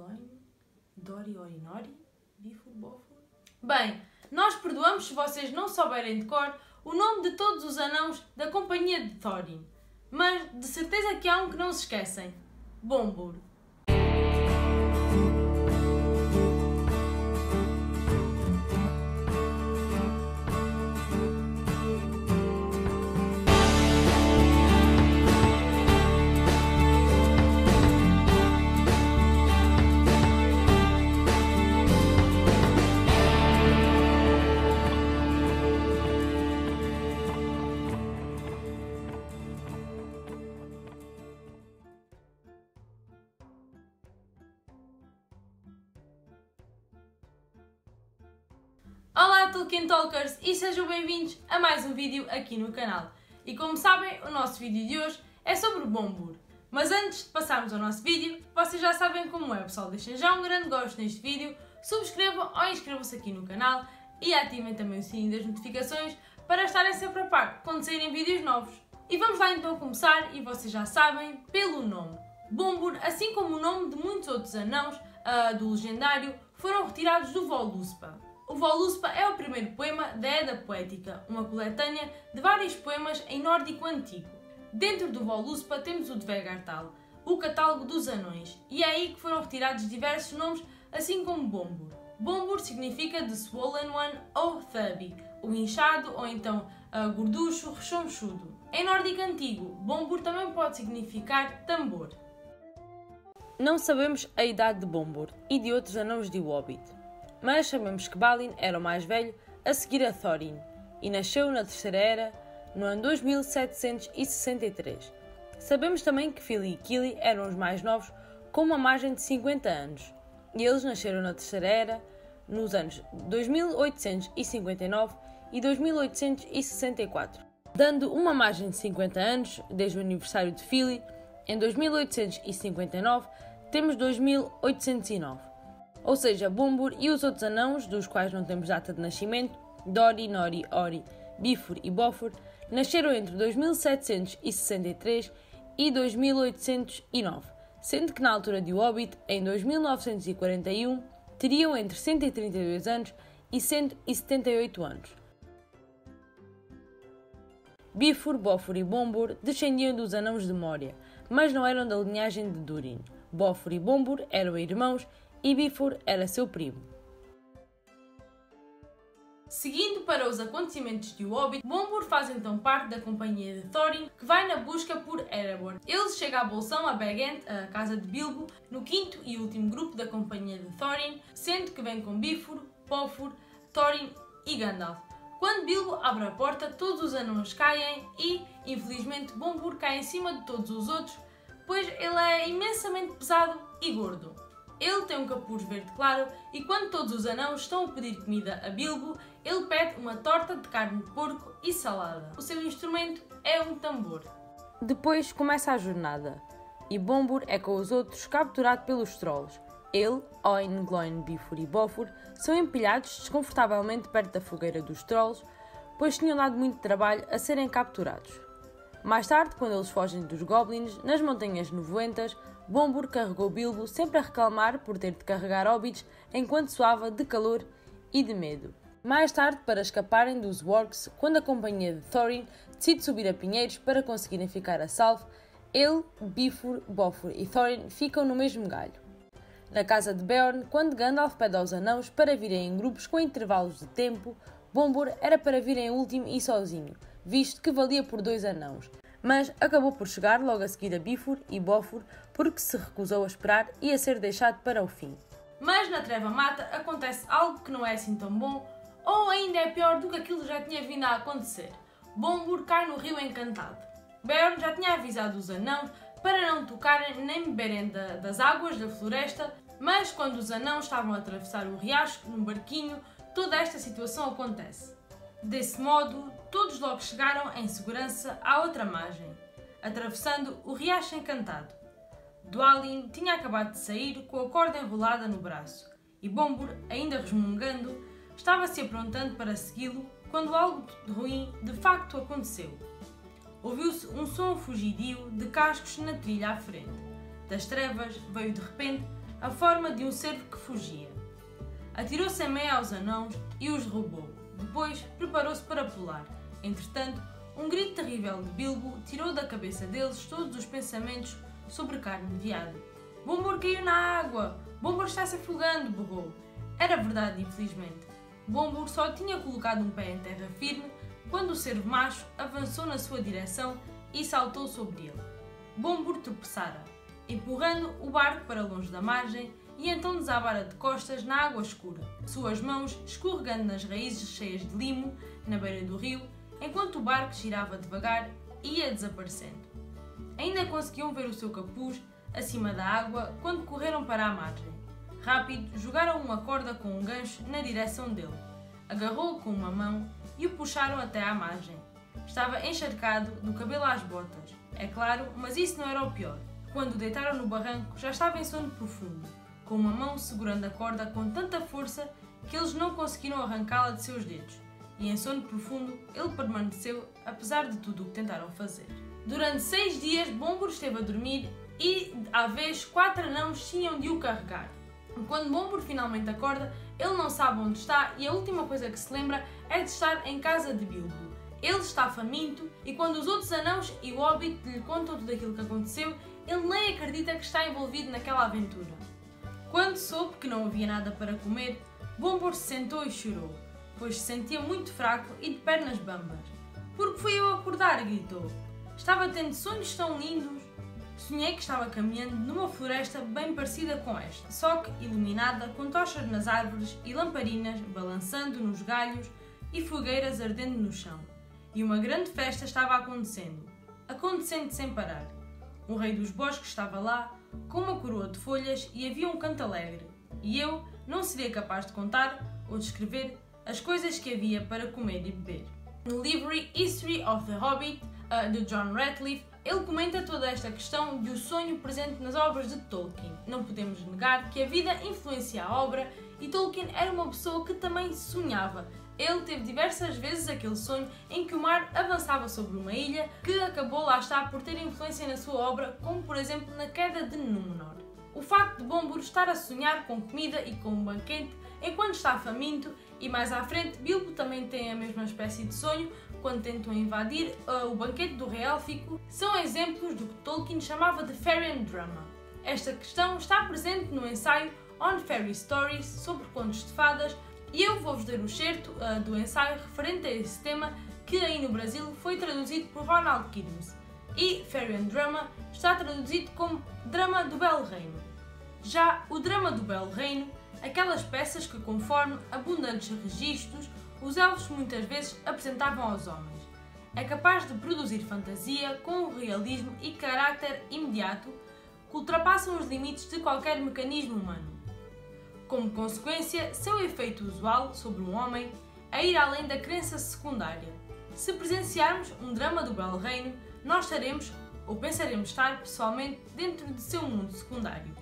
Gloin, Dori Orinori, Bifur Bofur. Bem, nós perdoamos se vocês não souberem de cor o nome de todos os anãos da companhia de Thorin, mas de certeza que há um que não se esquecem: Bombur. Tolkien Talkers e sejam bem-vindos a mais um vídeo aqui no canal. E como sabem, o nosso vídeo de hoje é sobre Bombur. Mas antes de passarmos ao nosso vídeo, vocês já sabem como é, pessoal. Deixem já um grande gosto neste vídeo, subscrevam ou inscrevam-se aqui no canal e ativem também o sininho das notificações para estarem sempre a par quando saírem vídeos novos. E vamos lá então começar, e vocês já sabem, pelo nome. Bombur, assim como o nome de muitos outros anãos uh, do legendário, foram retirados do Voluspa. O Voluspa é o primeiro poema da Edda Poética, uma coletânea de vários poemas em nórdico antigo. Dentro do Voluspa temos o Dvegartal, o catálogo dos anões, e é aí que foram retirados diversos nomes, assim como Bombur. Bombur significa The Swollen One ou Thubby, o inchado ou então uh, gorducho, rechonchudo. Em nórdico antigo, Bombur também pode significar tambor. Não sabemos a idade de Bombur e de outros anãos de Hobbit mas sabemos que Balin era o mais velho a seguir a Thorin e nasceu na Terceira Era no ano 2763. Sabemos também que Fili e Kili eram os mais novos com uma margem de 50 anos e eles nasceram na Terceira Era nos anos 2859 e 2864, dando uma margem de 50 anos desde o aniversário de Fili. Em 2859 temos 2809 ou seja, Bumbur e os outros anãos, dos quais não temos data de nascimento, Dori, Nori, Ori, Bifur e Bofur, nasceram entre 2763 e 2809, sendo que na altura de Hobbit, em 2941, teriam entre 132 anos e 178 anos. Bifur, Bofur e Bombur descendiam dos anãos de Moria, mas não eram da linhagem de Durin. Bofur e Bombur eram irmãos e Bifur era seu primo. Seguindo para os acontecimentos de Hobbit, Bombur faz então parte da companhia de Thorin, que vai na busca por Erebor. Ele chega à Bolsão, a End, a casa de Bilbo, no quinto e último grupo da companhia de Thorin, sendo que vem com Bifur, Pofur, Thorin e Gandalf. Quando Bilbo abre a porta, todos os anões caem e, infelizmente, Bombur cai em cima de todos os outros, pois ele é imensamente pesado e gordo. Ele tem um capuz verde claro e quando todos os anãos estão a pedir comida a Bilbo, ele pede uma torta de carne de porco e salada. O seu instrumento é um tambor. Depois começa a jornada e Bombur é com os outros capturado pelos trolls. Ele, Oin, Gloin, Bifur e Bofur são empilhados desconfortavelmente perto da fogueira dos trolls, pois tinham dado muito trabalho a serem capturados. Mais tarde, quando eles fogem dos goblins, nas montanhas nevoentas, Bombur carregou Bilbo sempre a reclamar por ter de carregar hobbits enquanto suava de calor e de medo. Mais tarde, para escaparem dos Works, quando a companhia de Thorin decide subir a Pinheiros para conseguirem ficar a salvo, ele, Bifur, Bofur e Thorin ficam no mesmo galho. Na casa de Beorn, quando Gandalf pede aos anãos para virem em grupos com intervalos de tempo, Bombur era para vir em último e sozinho, visto que valia por dois anãos, mas acabou por chegar logo a seguir a Bifur e Bofur porque se recusou a esperar e a ser deixado para o fim. Mas na Treva Mata acontece algo que não é assim tão bom, ou ainda é pior do que aquilo que já tinha vindo a acontecer. Bombur cai no rio encantado. Beorn já tinha avisado os anãos para não tocarem nem beberem da, das águas da floresta, mas quando os anãos estavam a atravessar o riacho num barquinho, toda esta situação acontece. Desse modo, todos logo chegaram em segurança à outra margem, atravessando o riacho encantado. Dwalin tinha acabado de sair com a corda enrolada no braço e Bombur, ainda resmungando, estava se aprontando para segui-lo quando algo de ruim de facto aconteceu. Ouviu-se um som fugidio de cascos na trilha à frente. Das trevas veio de repente a forma de um cervo que fugia. Atirou-se em meio aos anãos e os derrubou. Depois preparou-se para pular. Entretanto, um grito terrível de Bilbo tirou da cabeça deles todos os pensamentos sobre carne de veado. Bombor caiu na água! Bombor está se afogando! berrou. Era verdade, infelizmente. Bombor só tinha colocado um pé em terra firme quando o cervo macho avançou na sua direção e saltou sobre ele. Bombur tropeçara, empurrando o barco para longe da margem e então desabara de costas na água escura, suas mãos escorregando nas raízes cheias de limo na beira do rio, enquanto o barco girava devagar e ia desaparecendo. Ainda conseguiam ver o seu capuz acima da água quando correram para a margem. Rápido, jogaram uma corda com um gancho na direção dele. Agarrou-o com uma mão e o puxaram até à margem. Estava encharcado do cabelo às botas, é claro, mas isso não era o pior. Quando o deitaram no barranco, já estava em sono profundo, com uma mão segurando a corda com tanta força que eles não conseguiram arrancá-la de seus dedos. E em sono profundo, ele permaneceu, apesar de tudo o que tentaram fazer. Durante seis dias, Bombur esteve a dormir e, à vez, quatro anãos tinham de o carregar. Quando Bombur finalmente acorda, ele não sabe onde está e a última coisa que se lembra é de estar em casa de Bilbo. Ele está faminto e quando os outros anãos e o Hobbit lhe contam tudo aquilo que aconteceu, ele nem acredita que está envolvido naquela aventura. Quando soube que não havia nada para comer, Bombor se sentou e chorou, pois se sentia muito fraco e de pernas bambas. Porque fui eu acordar, gritou. Estava tendo sonhos tão lindos. Sonhei que estava caminhando numa floresta bem parecida com esta, só que iluminada com tochas nas árvores e lamparinas balançando nos galhos e fogueiras ardendo no chão. E uma grande festa estava acontecendo, acontecendo sem parar. Um rei dos bosques estava lá, com uma coroa de folhas e havia um canto alegre. E eu não seria capaz de contar ou descrever as coisas que havia para comer e beber. No livro History of the Hobbit, uh, de John Ratcliffe, ele comenta toda esta questão de o sonho presente nas obras de Tolkien. Não podemos negar que a vida influencia a obra e Tolkien era uma pessoa que também sonhava. Ele teve diversas vezes aquele sonho em que o mar avançava sobre uma ilha que acabou lá está por ter influência na sua obra, como por exemplo na queda de Númenor. O facto de Bombur estar a sonhar com comida e com um banquete enquanto está faminto e mais à frente Bilbo também tem a mesma espécie de sonho quando tentam invadir uh, o banquete do rei élfico, são exemplos do que Tolkien chamava de fairy drama. Esta questão está presente no ensaio On Fairy Stories sobre contos de fadas e eu vou-vos dar o certo uh, do ensaio referente a esse tema que aí no Brasil foi traduzido por Ronald Kidmes. E Fairy Drama está traduzido como Drama do Belo Reino. Já o Drama do Belo Reino, aquelas peças que, conforme abundantes registros, os elfos muitas vezes apresentavam aos homens. É capaz de produzir fantasia com um realismo e caráter imediato que ultrapassam os limites de qualquer mecanismo humano. Como consequência, seu efeito usual sobre um homem é ir além da crença secundária. Se presenciarmos um drama do Belo Reino, nós estaremos ou pensaremos estar pessoalmente dentro de seu mundo secundário.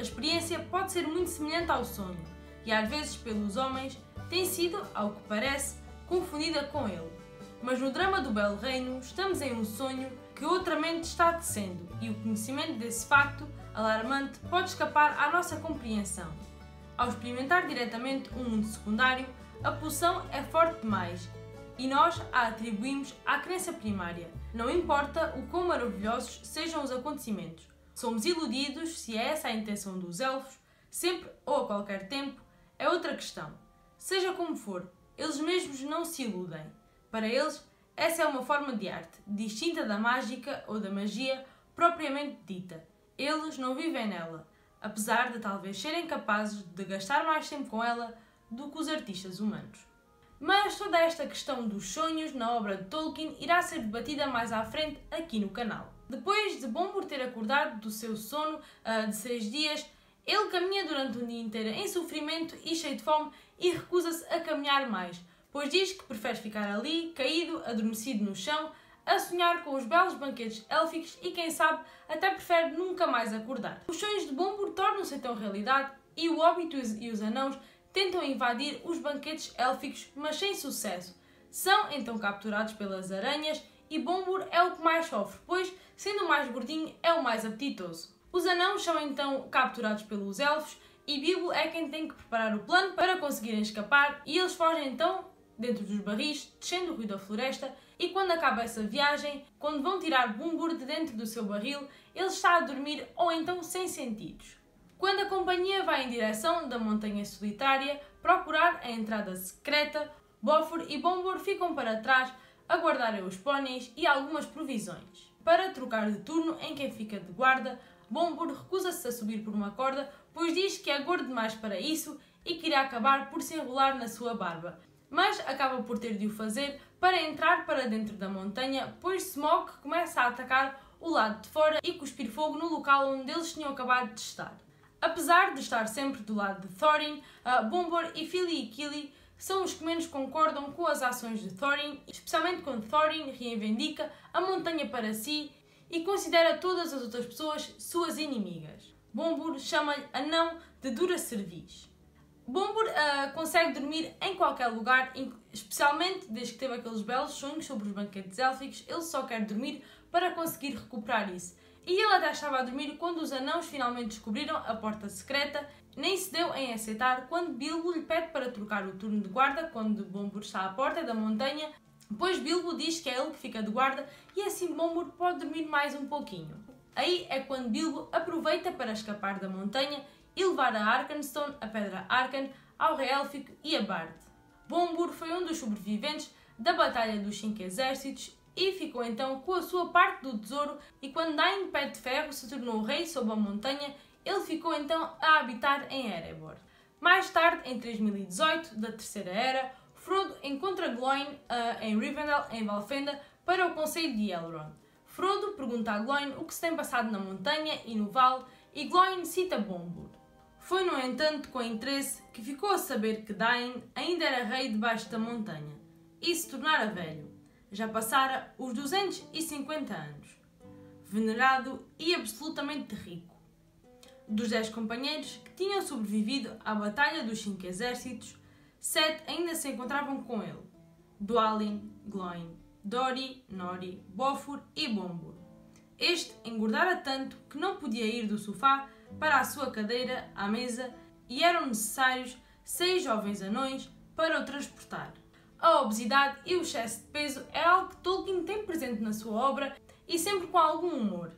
A experiência pode ser muito semelhante ao sonho e às vezes pelos homens tem sido, ao que parece, confundida com ele. Mas no drama do Belo Reino estamos em um sonho que outra mente está tecendo e o conhecimento desse facto alarmante pode escapar à nossa compreensão. Ao experimentar diretamente um mundo secundário, a pulsão é forte demais e nós a atribuímos à crença primária. Não importa o quão maravilhosos sejam os acontecimentos, somos iludidos se é essa a intenção dos elfos, sempre ou a qualquer tempo, é outra questão. Seja como for, eles mesmos não se iludem. Para eles, essa é uma forma de arte, distinta da mágica ou da magia propriamente dita. Eles não vivem nela, apesar de talvez serem capazes de gastar mais tempo com ela do que os artistas humanos. Mas toda esta questão dos sonhos na obra de Tolkien irá ser debatida mais à frente aqui no canal. Depois de Bombur ter acordado do seu sono uh, de seis dias, ele caminha durante um dia inteiro em sofrimento e cheio de fome e recusa-se a caminhar mais, pois diz que prefere ficar ali, caído, adormecido no chão, a sonhar com os belos banquetes élficos e, quem sabe, até prefere nunca mais acordar. Os sonhos de Bombur tornam-se então realidade e o Hobbit e os anãos tentam invadir os banquetes élficos, mas sem sucesso. São então capturados pelas aranhas e Bombur é o que mais sofre, pois, sendo o mais gordinho, é o mais apetitoso. Os anãos são então capturados pelos elfos e Bilbo é quem tem que preparar o plano para conseguirem escapar e eles fogem então dentro dos barris, descendo o rio da floresta e quando acaba essa viagem, quando vão tirar Bumbur de dentro do seu barril, ele está a dormir ou então sem sentidos. Quando a companhia vai em direção da montanha solitária procurar a entrada secreta, Bofur e Bombur ficam para trás a guardarem os póneis e algumas provisões. Para trocar de turno em quem fica de guarda, Bombur recusa-se a subir por uma corda, pois diz que é gordo demais para isso e que irá acabar por se enrolar na sua barba. Mas acaba por ter de o fazer para entrar para dentro da montanha, pois Smog começa a atacar o lado de fora e cuspir fogo no local onde eles tinham acabado de estar. Apesar de estar sempre do lado de Thorin, Bombur e Fili e Kili são os que menos concordam com as ações de Thorin, especialmente quando Thorin reivindica a montanha para si e considera todas as outras pessoas suas inimigas. Bombur chama-lhe anão de dura cerviz. Bombur uh, consegue dormir em qualquer lugar, especialmente desde que teve aqueles belos sonhos sobre os banquetes élficos, ele só quer dormir para conseguir recuperar isso. E ele até estava a dormir quando os anãos finalmente descobriram a porta secreta, nem se deu em aceitar quando Bilbo lhe pede para trocar o turno de guarda quando Bombur está à porta da montanha Pois Bilbo diz que é ele que fica de guarda e assim Bombur pode dormir mais um pouquinho. Aí é quando Bilbo aproveita para escapar da montanha e levar a Arkenstone, a Pedra Arkan, ao Rei Élfico e a Bard. Bombur foi um dos sobreviventes da Batalha dos Cinco Exércitos e ficou então com a sua parte do tesouro e quando Dain Pé de Ferro se tornou rei sob a montanha, ele ficou então a habitar em Erebor. Mais tarde, em 3018, da Terceira Era, Frodo encontra Gloin uh, em Rivendell, em Valfenda, para o conselho de Elrond. Frodo pergunta a Gloin o que se tem passado na montanha e no vale e Gloin cita Bombur. Foi, no entanto, com interesse que ficou a saber que Dain ainda era rei debaixo da montanha e se tornara velho. Já passara os 250 anos. Venerado e absolutamente rico. Dos dez companheiros que tinham sobrevivido à Batalha dos Cinco Exércitos, Sete ainda se encontravam com ele: Dwalin, Gloin, Dori, Nori, Bofur e Bombur. Este engordara tanto que não podia ir do sofá para a sua cadeira à mesa e eram necessários seis jovens anões para o transportar. A obesidade e o excesso de peso é algo que Tolkien tem presente na sua obra e sempre com algum humor.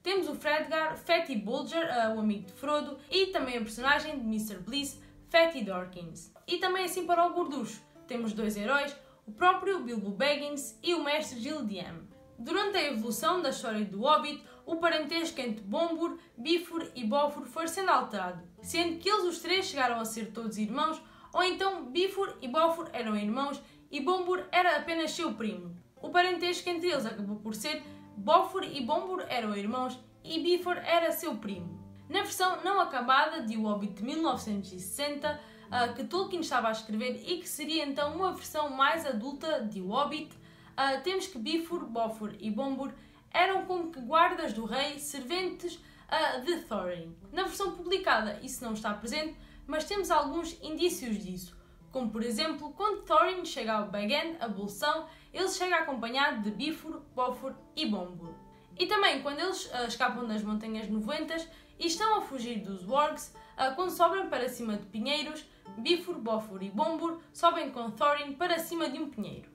Temos o Fredgar, Fatty Bulger, o amigo de Frodo, e também a personagem de Mr. Bliss, Fatty Dorkins. E também assim para o gorducho, temos dois heróis, o próprio Bilbo Baggins e o mestre Gildiam. Durante a evolução da história do Hobbit, o parentesco entre Bombur, Bifur e Bofur foi sendo alterado, sendo que eles os três chegaram a ser todos irmãos, ou então Bifur e Bofur eram irmãos e Bombur era apenas seu primo. O parentesco entre eles acabou por ser Bofur e Bombur eram irmãos e Bifur era seu primo. Na versão não acabada de O Hobbit de 1960, uh, que Tolkien estava a escrever e que seria então uma versão mais adulta de O Hobbit, uh, temos que Bifur, Bofur e Bombur eram como que guardas do rei, serventes uh, de Thorin. Na versão publicada isso não está presente, mas temos alguns indícios disso, como por exemplo quando Thorin chega ao Bag End, a Bolsão, ele chega acompanhado de Bifur, Bofur e Bombur. E também quando eles uh, escapam das Montanhas Noventas e estão a fugir dos Wargs, uh, quando sobem para cima de pinheiros, Bifur, Bofur e Bombur sobem com Thorin para cima de um pinheiro.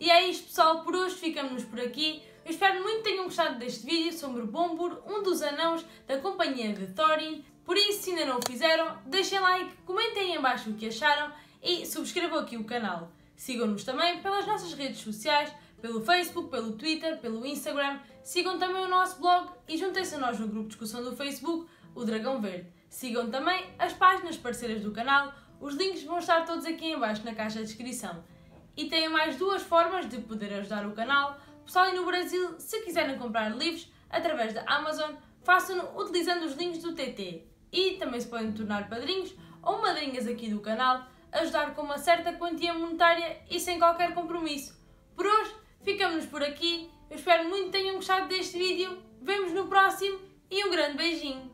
E é isto pessoal, por hoje ficamos por aqui. Eu espero muito que tenham gostado deste vídeo sobre Bombur, um dos anãos da companhia de Thorin. Por isso, se ainda não o fizeram, deixem like, comentem em baixo o que acharam e subscrevam aqui o canal. Sigam-nos também pelas nossas redes sociais, pelo Facebook, pelo Twitter, pelo Instagram. Sigam também o nosso blog e juntem-se a nós no grupo de discussão do Facebook, o Dragão Verde. Sigam também as páginas parceiras do canal, os links vão estar todos aqui em baixo na caixa de descrição. E têm mais duas formas de poder ajudar o canal. Pessoal aí no Brasil, se quiserem comprar livros através da Amazon, façam-no utilizando os links do TT. E também se podem tornar padrinhos ou madrinhas aqui do canal, ajudar com uma certa quantia monetária e sem qualquer compromisso. Por hoje, ficamos por aqui. Eu espero muito que tenham gostado deste vídeo. Vemos no próximo e um grande beijinho!